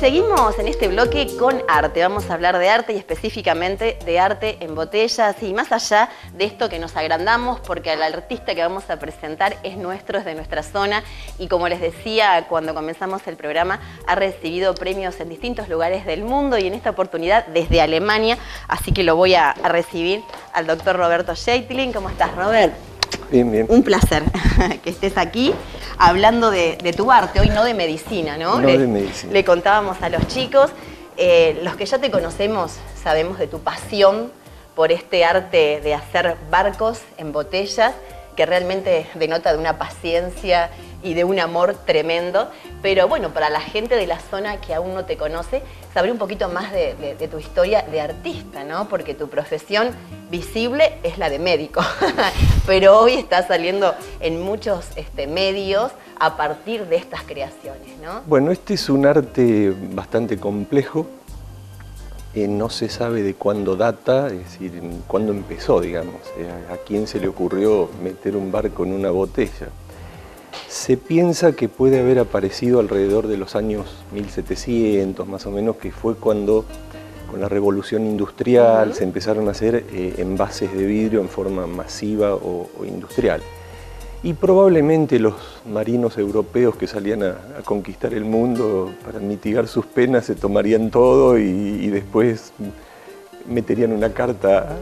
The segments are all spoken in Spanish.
seguimos en este bloque con arte. Vamos a hablar de arte y específicamente de arte en botellas y más allá de esto que nos agrandamos porque el artista que vamos a presentar es nuestro, es de nuestra zona y como les decía cuando comenzamos el programa ha recibido premios en distintos lugares del mundo y en esta oportunidad desde Alemania, así que lo voy a, recibir al doctor Roberto Scheitling. ¿Cómo estás, Robert? Bien, bien. Un placer que estés aquí hablando de, tu arte, hoy no de medicina, ¿no? No de medicina. Le contábamos a los chicos, eh, los que ya te conocemos sabemos de tu pasión por este arte de hacer barcos en botellas, que realmente denota de una paciencia y de un amor tremendo. Pero bueno, para la gente de la zona que aún no te conoce, saber un poquito más de, tu historia de artista, ¿no? Porque tu profesión visible es la de médico, pero hoy está saliendo en muchos este, medios a partir de estas creaciones, ¿no? Bueno, este es un arte bastante complejo, eh, no se sabe de cuándo data, es decir, cuándo empezó, digamos, eh, a quién se le ocurrió meter un barco en una botella. Se piensa que puede haber aparecido alrededor de los años 1700, más o menos, que fue cuando con la revolución industrial se empezaron a hacer eh, envases de vidrio en forma masiva o, industrial. Y probablemente los marinos europeos que salían a, conquistar el mundo para mitigar sus penas se tomarían todo y después meterían una carta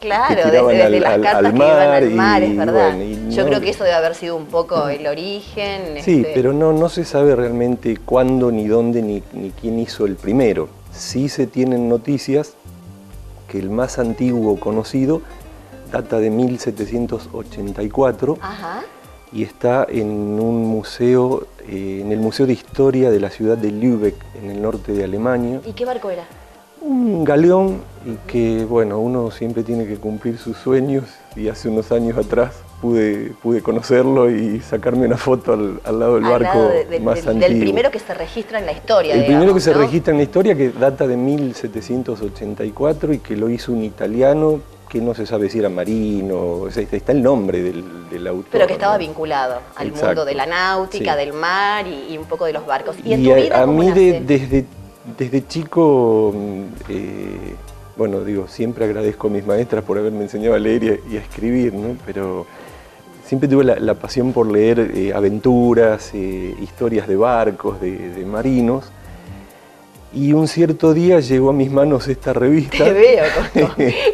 Claro, desde, las cartas que iban al mar, es verdad. Yo creo que eso debe haber sido un poco el origen. Sí, este pero no, no se sabe realmente cuándo, ni dónde, ni, quién hizo el primero. Sí se tienen noticias que el más antiguo conocido data de 1784 y está en un museo, eh, en el Museo de Historia de la ciudad de Lübeck, en el norte de Alemania. ¿Y qué barco era? un galeón y que, bueno, uno siempre tiene que cumplir sus sueños y hace unos años atrás pude, pude conocerlo y sacarme una foto al, lado del barco más antiguo. Del primero que se registra en la historia, El primero que se registra en la historia, que data de 1784 y que lo hizo un italiano que no se sabe si era marino, está el nombre del, autor. Pero que estaba vinculado al mundo de la náutica, del mar y, un poco de los barcos. ¿Y, en tu vida, a, mí desde desde chico, mm, eh, bueno, digo, siempre agradezco a mis maestras por haberme enseñado a leer y a, escribir, ¿no? Pero siempre tuve la, pasión por leer eh, aventuras, eh, historias de barcos, de marinos, y un cierto día llegó a mis manos esta revista. Te veo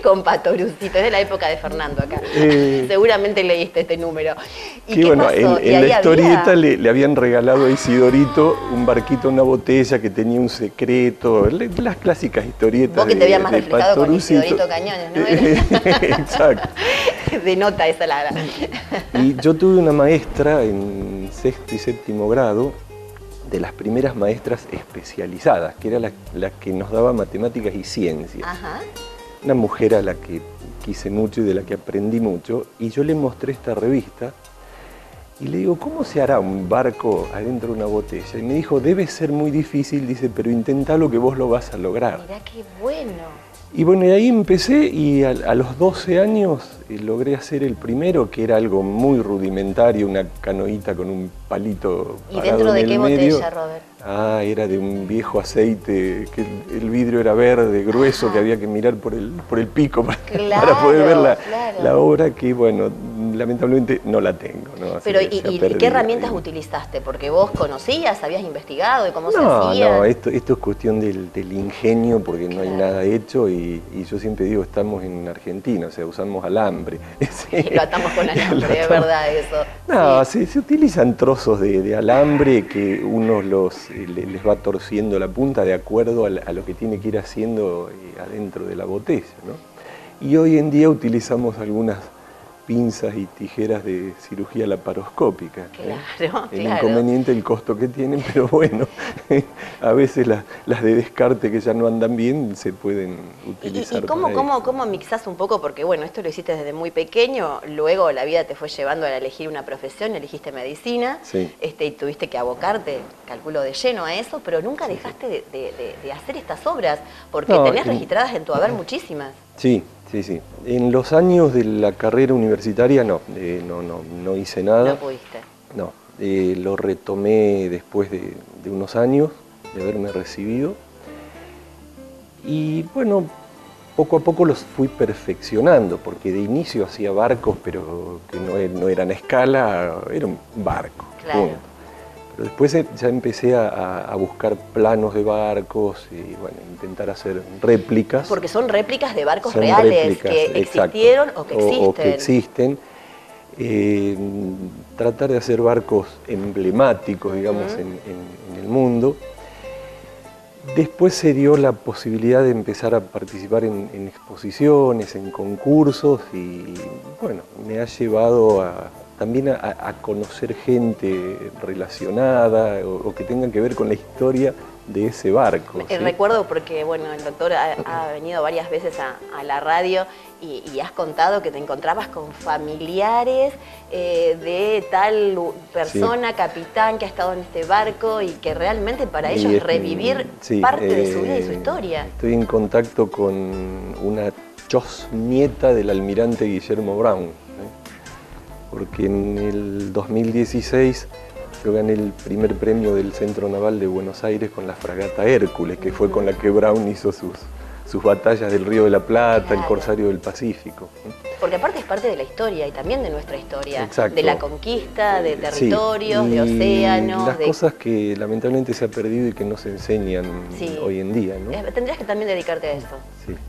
con, con, es de la época de Fernando acá. Eh, Seguramente leíste este número. ¿Y bueno, en, la historieta le, habían regalado a Isidorito un barquito, una botella que tenía un secreto, las clásicas historietas. Vos que te habías más reflejado con Isidorito Cañones, ¿no? Exacto. Denota esa la Y yo tuve una maestra en sexto y séptimo grado de las primeras maestras especializadas, que era la, que nos daba matemáticas y ciencias. Una mujer a la que quise mucho y de la que aprendí mucho, y yo le mostré esta revista y le digo, ¿cómo se hará un barco adentro de una botella? Y me dijo, debe ser muy difícil, dice, pero intentalo que vos lo vas a lograr. Mirá qué bueno. Y bueno, y ahí empecé y a, los 12 años eh, logré hacer el primero, que era algo muy rudimentario, una canoita con un palito ¿Y dentro de qué botella, Robert? Ah, era de un viejo aceite, que el, vidrio era verde, grueso, que había que mirar por el, por el pico para, poder ver la, la obra, que bueno, lamentablemente no la tengo. Pero ¿y, qué herramientas utilizaste? Porque vos conocías, habías investigado y cómo se hacía. No, esto, esto es cuestión del, ingenio porque no hay nada hecho y, yo siempre digo, estamos en Argentina, o sea, usamos alambre. lo atamos con alambre, es verdad eso. No, se, utilizan trozos de, alambre que uno los, eh, les va torciendo la punta de acuerdo a, lo que tiene que ir haciendo eh, adentro de la botella. ¿no? Y hoy en día utilizamos algunas pinzas y tijeras de cirugía laparoscópica. ¿eh? Claro, El inconveniente, el costo que tienen, pero bueno, a veces las, de descarte que ya no andan bien se pueden utilizar. ¿Y, cómo, cómo, cómo mixás un poco? Porque bueno, esto lo hiciste desde muy pequeño, luego la vida te fue llevando a elegir una profesión, elegiste medicina, este, y tuviste que abocarte, calculo, de lleno a eso, pero nunca dejaste de, hacer estas obras, porque tenés registradas en tu haber muchísimas. Sí, Sí, sí. En los años de la carrera universitaria no, eh, no, no, no, hice nada. No pudiste. No, eh, lo retomé después de, unos años de haberme recibido. Y bueno, poco a poco los fui perfeccionando, porque de inicio hacía barcos, pero que no, no eran a escala, era un barco. Pero después ya empecé a, buscar planos de barcos y bueno, intentar hacer réplicas. Porque son réplicas de barcos reales que existieron o que existen. O, que existen. Eh, tratar de hacer barcos emblemáticos, digamos, en, el mundo. Después se dio la posibilidad de empezar a participar en, en exposiciones, en concursos y bueno, me ha llevado a, también a, conocer gente relacionada o, que tenga que ver con la historia de ese barco. Eh, recuerdo porque bueno, el doctor ha, venido varias veces a, la radio y, has contado que te encontrabas con familiares eh, de tal persona, capitán, que ha estado en este barco y que realmente para ellos es revivir parte de su vida y su eh, historia. Estoy en contacto con una chos nieta del almirante Guillermo Brown porque en el 2016 yo gané el primer premio del Centro Naval de Buenos Aires con la fragata Hércules, que fue con la que Brown hizo sus, sus batallas del Río de la Plata, el Corsario del Pacífico. Porque aparte es parte de la historia y también de nuestra historia, de la conquista, de territorios, de océanos. Las cosas que lamentablemente se ha perdido y que no se enseñan hoy en día. ¿no? Tendrías que también dedicarte a eso,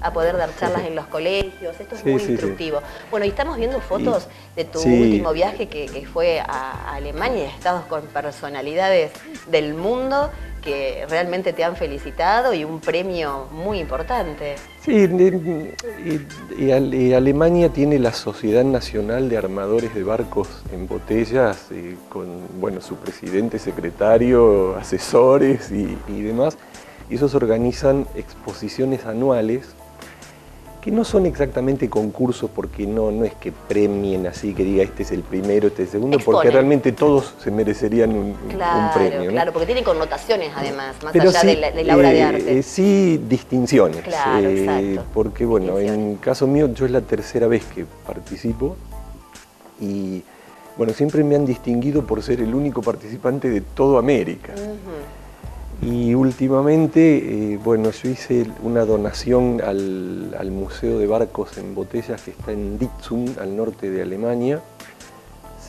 a poder dar charlas en los colegios, esto es muy instructivo. Bueno, y estamos viendo fotos de tu último viaje que, que fue a Alemania y estados con personalidades del mundo que realmente te han felicitado y un premio muy importante. Sí, y, Alemania tiene la Sociedad Nacional de Armadores de Barcos en Botellas, con bueno, su presidente, secretario, asesores y, y demás. Y esos organizan exposiciones anuales que no son exactamente concursos porque no, no es que premien así, que diga este es el primero, este es el segundo, porque realmente todos se merecerían un, premio. Claro, porque tiene connotaciones además, más allá de, la, obra de eh, arte. Eh, sí, distinciones. Claro, eh, Porque bueno, en el caso mío yo es la tercera vez que participo y bueno, siempre me han distinguido por ser el único participante de toda América. Y últimamente, eh, bueno, yo hice una donación al, Museo de Barcos en Botellas que está en Ditzum, al norte de Alemania.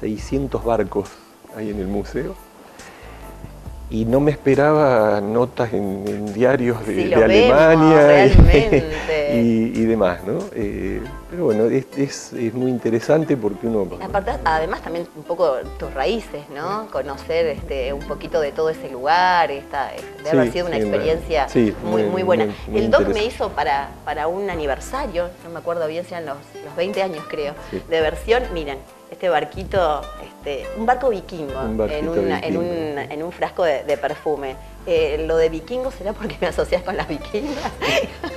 600 barcos hay en el museo. Y no me esperaba notas en, diarios de, Alemania y, demás, ¿no? Eh, pero bueno, es, muy interesante porque uno... Aparte, además también un poco tus raíces, ¿no? Conocer este, un poquito de todo ese lugar, esta, debe haber sido una experiencia muy, muy, buena. el doc me hizo para, para un aniversario, no me acuerdo bien, sean los, los 20 años creo, de versión, miren, este barquito, este, un barco vikingo, en, un, frasco de, perfume. Eh, lo de vikingo será porque me asocias con las vikingas.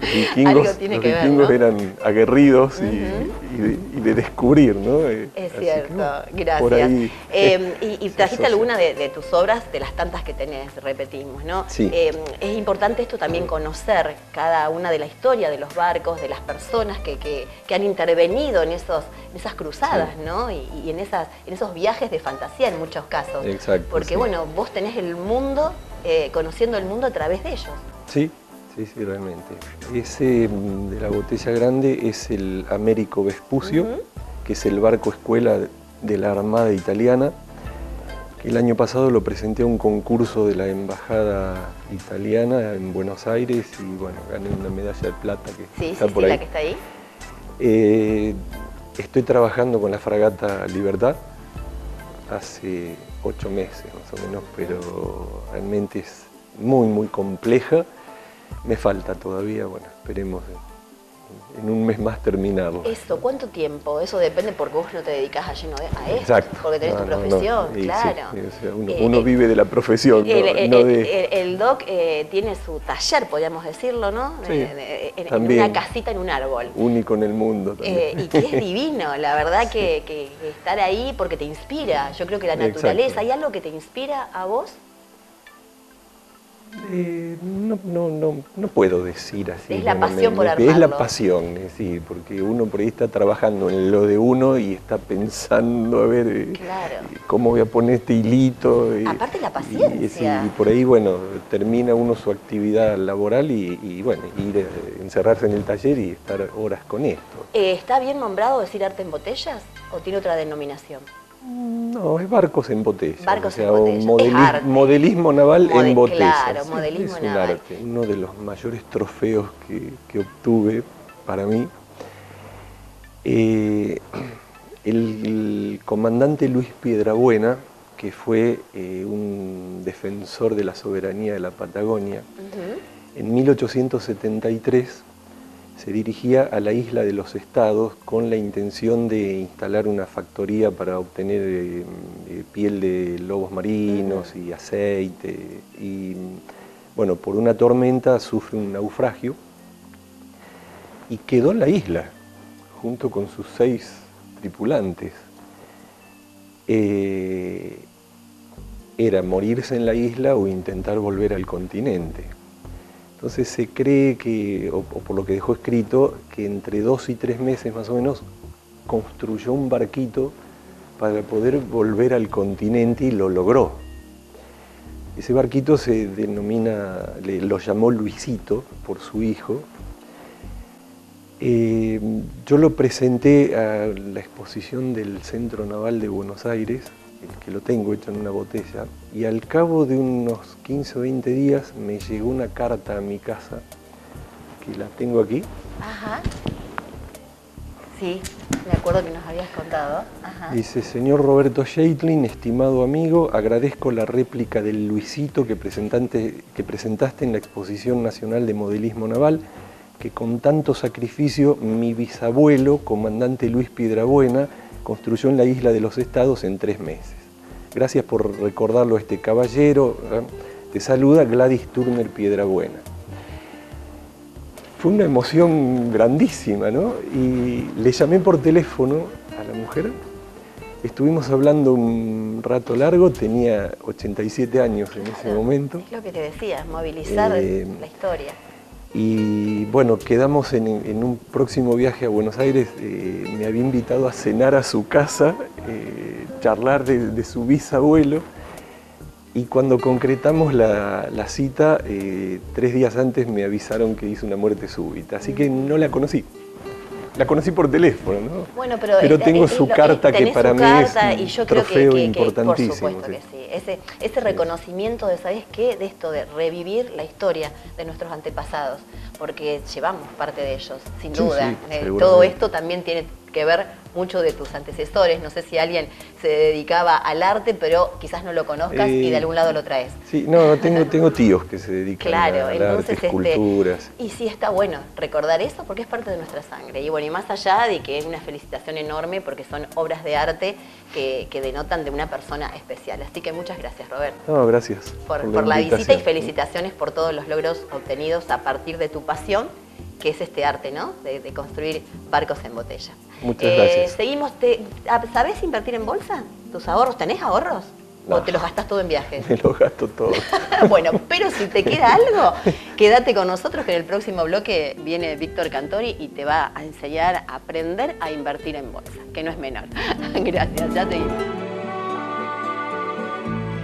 vikingos, los vikingos eran aguerridos y, de, descubrir, ¿no? Eh, es cierto, gracias. Em, y, trajiste alguna de, tus obras, de las tantas que tenés, repetimos, ¿no? Em, es importante esto también conocer cada una de la historia de los barcos, de las personas que, han intervenido en, esos, esas cruzadas, ¿no? Y, en, esas, en esos viajes de fantasía en muchos casos. Exacto. Porque, bueno, vos tenés el mundo, eh, conociendo el mundo a través de ellos. Sí, Sí, sí, realmente. Ese mm, de la botella grande es el Américo Vespucio, que es el barco escuela de la Armada Italiana. El año pasado lo presenté a un concurso de la Embajada Italiana en Buenos Aires y bueno, gané una medalla de plata que está por ahí. la que está ahí. Eh, estoy trabajando con la fragata Libertad hace ocho meses más o menos, pero realmente es muy, muy compleja me falta todavía, bueno, esperemos en un mes más terminarlo. Eso, ¿cuánto tiempo? Eso depende porque vos no te dedicas a lleno a esto, Exacto. porque tenés tu profesión, claro. uno, eh, vive de la profesión, el, de... el, doc eh, tiene su taller, podríamos decirlo, ¿no? en, una casita en un árbol. Único en el mundo eh, y que es divino, la verdad que, que, estar ahí porque te inspira. Yo creo que la naturaleza, ¿hay algo que te inspira a vos? Eh, no, no, no, no puedo decir así. Es la pasión por Es armarlo. la pasión, es decir, porque uno por ahí está trabajando en lo de uno y está pensando a ver eh, Claro. cómo voy a poner este hilito. eh, Aparte la y- paciencia. Y, por ahí, bueno, termina uno su actividad laboral y, y, bueno, ir eh, encerrarse en el taller y estar horas con esto. Eh, ¿Está bien nombrado decir arte en botellas o tiene otra denominación? No, es barcos en botellas. Barcos o sea, en modelismo naval en botellas. claro, Sí, modelismo es un naval. arte. Uno de los mayores trofeos que, que obtuve para mí. Eh, el, el comandante Luis Piedrabuena, que fue eh, un defensor de la soberanía de la Patagonia, en 1873 se dirigía a la isla de los estados con la intención de instalar una factoría para obtener eh, eh, piel de lobos marinos y aceite. Y bueno, por una tormenta sufre un naufragio y quedó en la isla junto con sus seis tripulantes. Eh, era morirse en la isla o intentar volver al continente. Entonces se cree que, o, por lo que dejó escrito, que entre dos y tres meses más o menos construyó un barquito para poder volver al continente y lo logró. Ese barquito se denomina, lo llamó Luisito por su hijo. Eh, yo lo presenté a la exposición del Centro Naval de Buenos Aires, que lo tengo hecho en una botella, y al cabo de unos 15 o 20 días me llegó una carta a mi casa, que la tengo aquí, Ajá. Sí, me acuerdo que nos habías contado. Ajá. Dice, señor Roberto Sheitlin, estimado amigo, agradezco la réplica del Luisito que, que presentaste en la Exposición Nacional de Modelismo Naval, que con tanto sacrificio mi bisabuelo, comandante Luis Piedrabuena, construyó en la isla de los estados en tres meses. Gracias por recordarlo a este caballero. ¿eh? Te saluda Gladys Turner Piedrabuena. Fue una emoción grandísima, ¿no? Y le llamé por teléfono a la mujer. Estuvimos hablando un rato largo, tenía 87 años en ese momento. Es lo que te decía, movilizar Eh, la historia. Y bueno, quedamos en, un próximo viaje a Buenos Aires. eh, me había invitado a cenar a su casa, eh, charlar de, su bisabuelo. Y cuando concretamos la, la cita, eh, tres días antes me avisaron que hizo una muerte súbita. Así que no la conocí. La conocí por teléfono, ¿no? Bueno, pero, eh, tengo su lo- carta que para mí carta es un y yo creo que- trofeo que, que, importantísimo. Por supuesto sí. que sí. Ese, ese reconocimiento de, ¿sabes qué? De esto de revivir la historia de nuestros antepasados, porque llevamos parte de ellos, sin Sí, duda. sí, Eh, todo esto también tiene que ver mucho de tus antecesores. No sé si alguien se dedicaba al arte, pero quizás no lo conozcas y Eh, de algún lado lo traes. Sí, no, tengo, tengo tíos que se dedican Claro, al entonces arte, este, esculturas. y sí está bueno recordar eso porque es parte de nuestra sangre. Y bueno, y más allá de que es una felicitación enorme porque son obras de arte que, que denotan de una persona especial. Así que muchas gracias, Robert, No, gracias. por, por la visita y felicitaciones por todos los logros obtenidos a partir de tu pasión, que es este arte, ¿no? De, de construir barcos en botella. Eh, Muchas gracias. Seguimos, te, ah, ¿sabés invertir en bolsa? ¿Tus ahorros? ¿Tenés ahorros? ¿O No. te los gastas todo en viajes? Me lo gasto todo. bueno, pero si te queda algo, quédate con nosotros que en el próximo bloque viene Víctor Cantori y te va a enseñar a aprender a invertir en bolsa, que no es menor. Gracias, ya seguimos.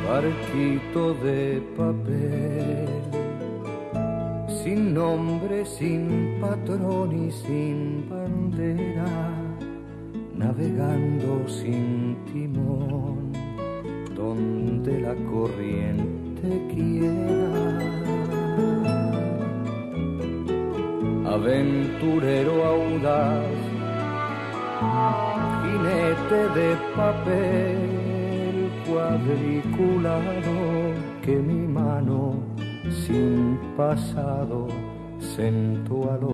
barquito de papel, sin nombre, sin patrón y sin bandera, navegando sin timón, donde la corriente quiera. Aventurero audaz, jinete de papel cuadriculado que mi mano sin pasado sentó a